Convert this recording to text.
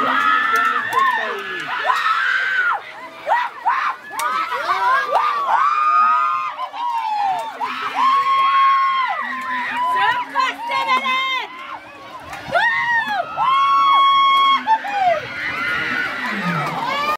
Wow.